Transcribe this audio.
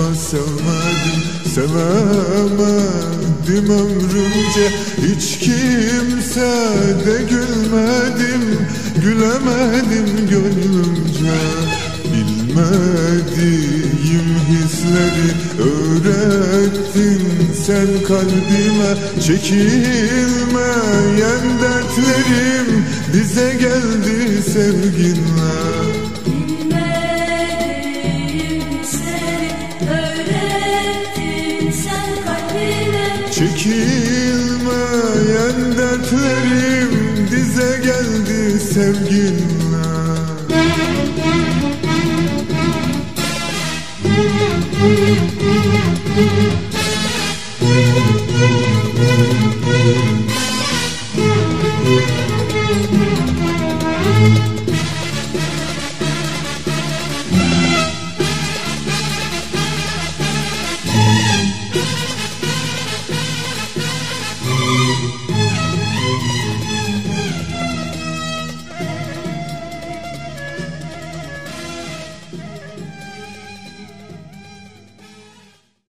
başka sevmedim Sevemedim ömrümce. Hiç kimse de gülmedim Gülemedim gönlümce. Bilmediğim hisleri öğrettin sen kalbime. Çekilmeyen dertlerim bize geldi sevginle Çekilmeyen dertlerim dize geldi sevginle